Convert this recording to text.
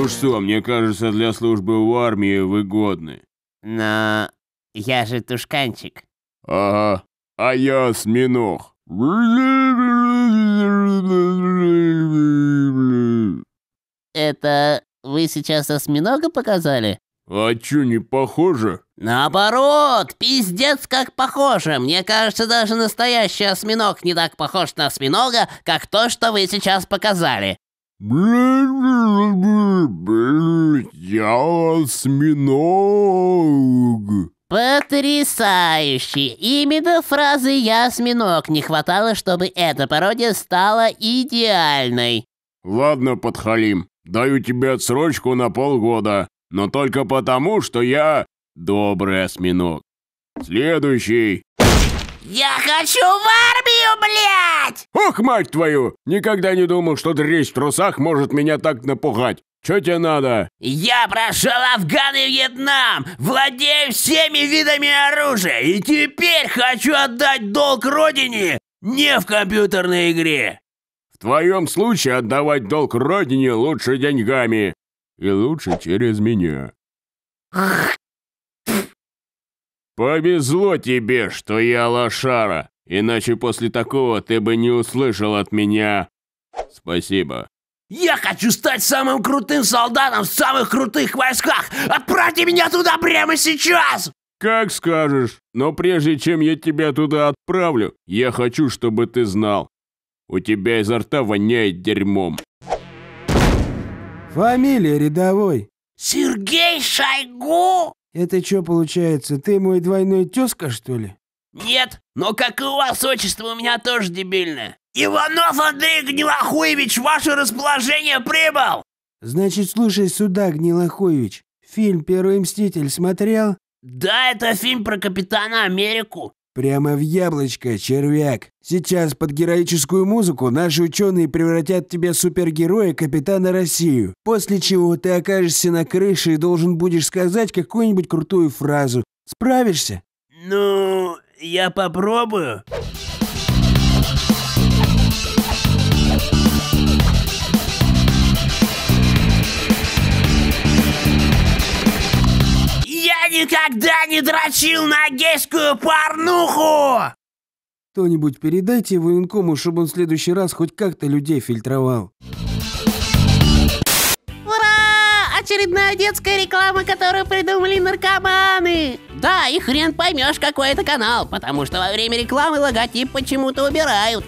Ну что, мне кажется, для службы в армии выгодны. Но я же тушканчик. Ага, а я осьминог. Это вы сейчас осьминога показали? А чё, не похоже? Наоборот, пиздец как похоже. Мне кажется, даже настоящий осьминог не так похож на осьминога, как то, что вы сейчас показали. Осьминог. Потрясающе! Именно фразы «я осьминог» не хватало, чтобы эта пародия стала идеальной. Ладно, подхалим, даю тебе отсрочку на полгода, но только потому, что я добрый осьминог. Следующий. Я хочу в армию, блядь! Ох, мать твою! Никогда не думал, что дресь в трусах может меня так напугать. Чё тебе надо? Я прошел Афган и Вьетнам, владею всеми видами оружия, и теперь хочу отдать долг родине не в компьютерной игре. В твоем случае отдавать долг родине лучше деньгами. И лучше через меня. Повезло тебе, что я лошара, иначе после такого ты бы не услышал от меня. Спасибо. Я хочу стать самым крутым солдатом в самых крутых войсках! Отправьте меня туда прямо сейчас! Как скажешь, но прежде чем я тебя туда отправлю, я хочу, чтобы ты знал. У тебя изо рта воняет дерьмом. Фамилия рядовой. Сергей Шойгу? Это что получается, ты мой двойной тезка, что ли? Нет, но как и у вас отчество у меня тоже дебильное. Иванов Андрей Гнилохуевич, ваше расположение прибыл! Значит, слушай сюда, Гнилохуевич. Фильм «Первый мститель» смотрел? Да, это фильм про Капитана Америку. Прямо в яблочко, червяк. Сейчас под героическую музыку наши ученые превратят тебя в супергероя Капитана Россию. После чего ты окажешься на крыше и должен будешь сказать какую-нибудь крутую фразу. Справишься? Ну, я попробую. Я никогда не дрочил на гейскую порнуху! Кто-нибудь передайте военкому, чтобы он в следующий раз хоть как-то людей фильтровал. Ура! Очередная детская реклама, которую придумали наркоманы! Да, и хрен поймешь, какой это канал, потому что во время рекламы логотип почему-то убирают.